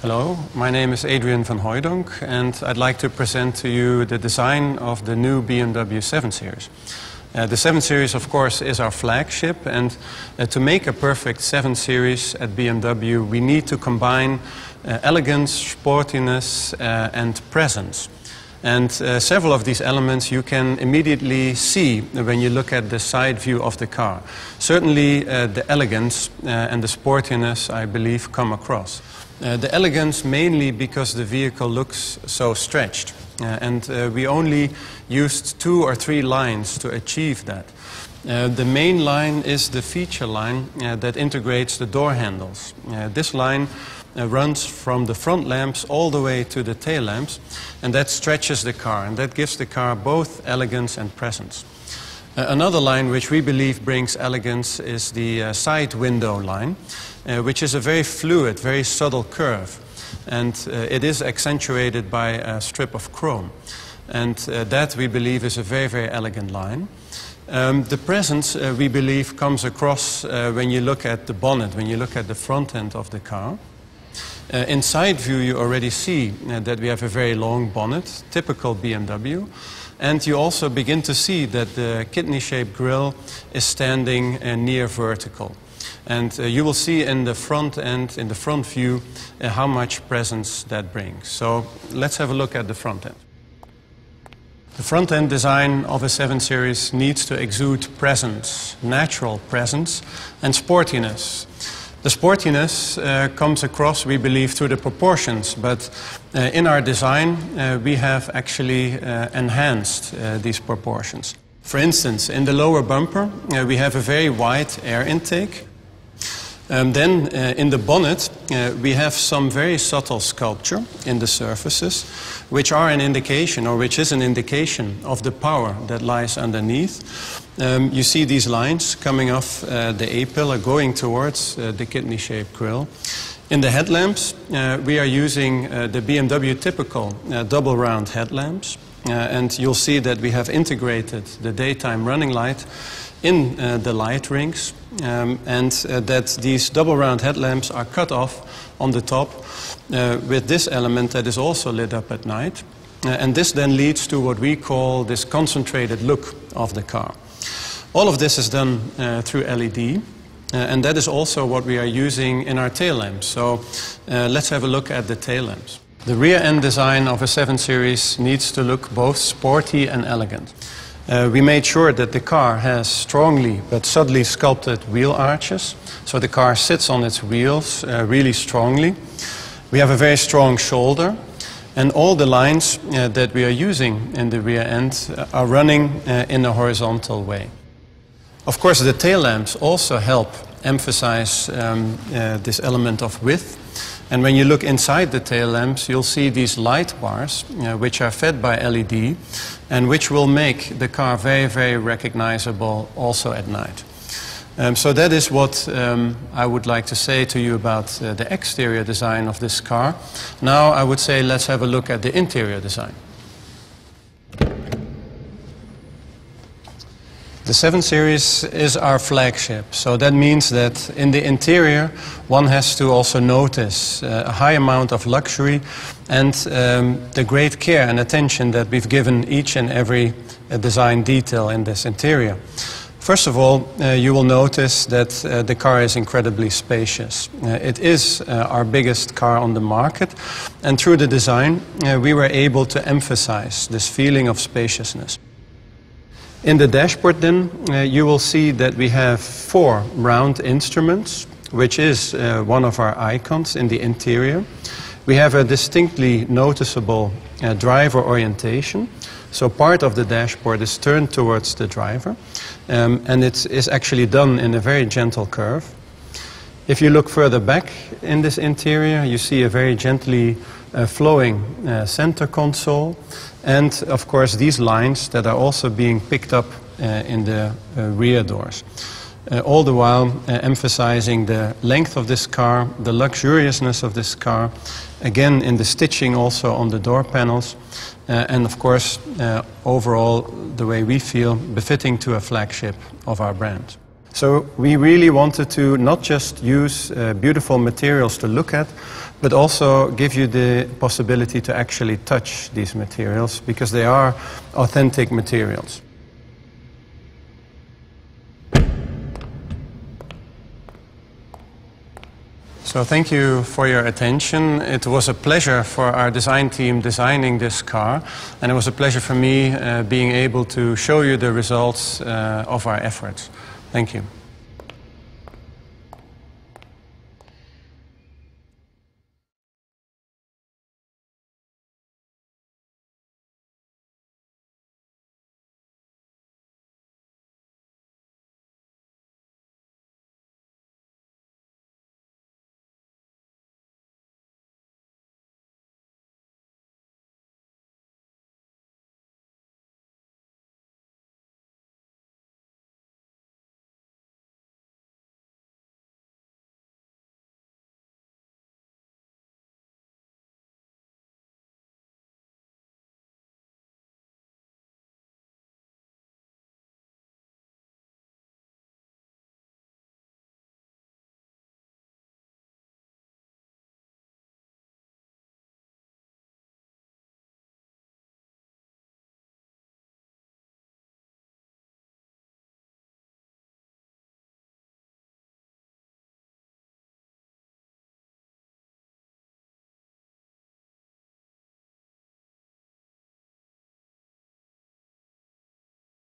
Hello, my name is Adrian van Hooydonk and I'd like to present to you the design of the new BMW 7 Series. Uh, the 7 Series, of course, is our flagship and uh, to make a perfect 7 Series at BMW we need to combine uh, elegance, sportiness uh, and presence. And uh, several of these elements you can immediately see when you look at the side view of the car. Certainly uh, the elegance and the sportiness, I believe, come across. Uh, the elegance mainly because the vehicle looks so stretched. Uh, and uh, we only used two or three lines to achieve that. Uh, the main line is the feature line uh, that integrates the door handles. Uh, this line runs from the front lamps all the way to the tail lamps, and that stretches the car, and that gives the car both elegance and presence. Uh, another line which we believe brings elegance is the uh, side window line, uh, which is a very fluid, very subtle curve. And uh, it is accentuated by a strip of chrome. And uh, that, we believe, is a very, very elegant line. Um, the presence, uh, we believe, comes across when you look at the bonnet, when you look at the front end of the car. Uh, in side view, you already see uh, that we have a very long bonnet, typical BMW. And you also begin to see that the kidney-shaped grille is standing uh, near vertical. And uh, you will see in the front end, in the front view, uh, how much presence that brings. So let's have a look at the front end. The front end design of a 7 Series needs to exude presence, natural presence, and sportiness. The sportiness uh, comes across, we believe, through the proportions, but uh, in our design uh, we have actually uh, enhanced uh, these proportions. For instance, in the lower bumper uh, we have a very wide air intake. Um, then in the bonnet we have some very subtle sculpture in the surfaces, which are an indication, or which is an indication of the power that lies underneath. Um, you see these lines coming off uh, the A-pillar going towards uh, the kidney-shaped grille. In the headlamps, uh, we are using uh, the BMW typical uh, double round headlamps. Uh, and you'll see that we have integrated the daytime running light in the light rings. Um, and that these double round headlamps are cut off on the top with this element that is also lit up at night. and this then leads to what we call this concentrated look of the car. All of this is done uh, through LED. Uh, and that is also what we are using in our tail lamps. So uh, let's have a look at the tail lamps. The rear end design of a 7 Series needs to look both sporty and elegant. Uh, we made sure that the car has strongly but subtly sculpted wheel arches. So the car sits on its wheels uh, really strongly. We have a very strong shoulder. And all the lines uh, that we are using in the rear end uh, are running in a horizontal way. Of course, the tail lamps also help emphasize um, uh, this element of width. And when you look inside the tail lamps, you'll see these light bars, uh, which are fed by LED, and which will make the car very, very recognizable also at night. Um, so that is what um, I would like to say to you about uh, the exterior design of this car. Now I would say let's have a look at the interior design. The 7 Series is our flagship, so that means that in the interior one has to also notice uh, a high amount of luxury and um, the great care and attention that we've given each and every uh, design detail in this interior. First of all, uh, you will notice that uh, the car is incredibly spacious. Uh, it is uh, our biggest car on the market, and through the design, we were able to emphasize this feeling of spaciousness. In the dashboard then, uh, you will see that we have four round instruments, which is uh, one of our icons in the interior. We have a distinctly noticeable uh, driver orientation. So part of the dashboard is turned towards the driver, um, and it is actually done in a very gentle curve. If you look further back in this interior, you see a very gently flowing uh, center console, and of course these lines that are also being picked up uh, in the uh, rear doors. Uh, all the while uh, emphasizing the length of this car, the luxuriousness of this car, again in the stitching also on the door panels, and of course overall the way we feel befitting to a flagship of our brand. So we really wanted to not just use uh, beautiful materials to look at, but also give you the possibility to actually touch these materials because they are authentic materials. So thank you for your attention. It was a pleasure for our design team designing this car, and it was a pleasure for me uh, being able to show you the results uh, of our efforts. Thank you.